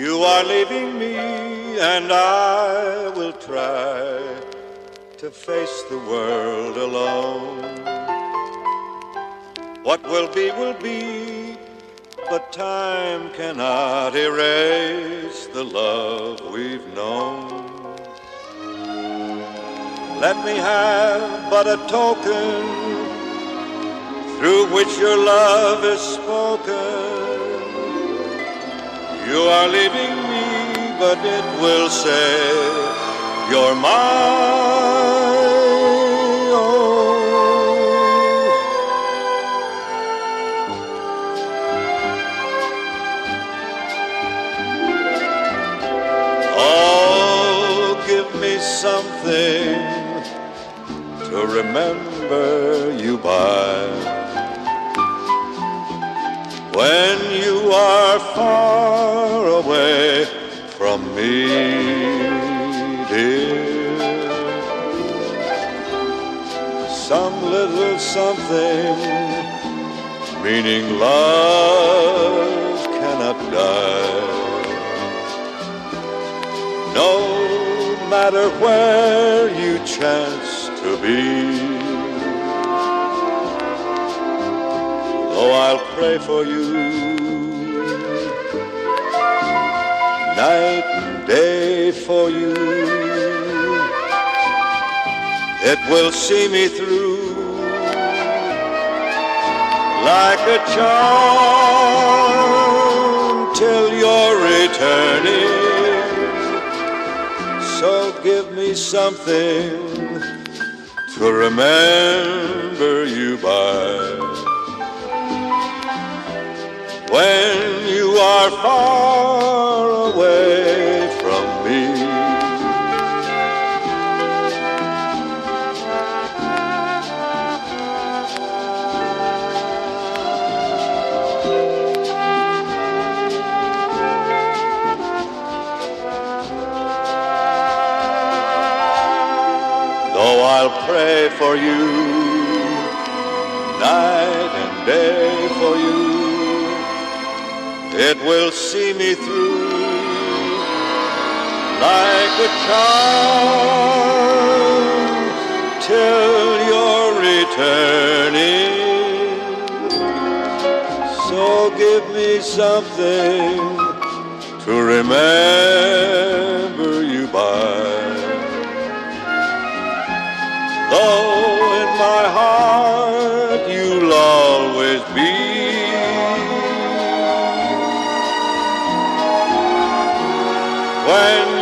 You are leaving me, and I will try to face the world alone. What will be, will be, but time cannot erase the love we've known. Let me have but a token through which your love is spoken. You are leaving me, but it will say you're my own. Oh, give me something to remember you by when you are far away from me, dear. Some little something meaning love cannot die. No matter where you chance to be. Oh, I'll pray for you night and day for you. It will see me through like a charm till you're returning. So give me something to remember you by when you are far Though I'll pray for you night and day for you it will see me through like a charm till you're returning. So give me something to remember you by though in my heart you'll always be. When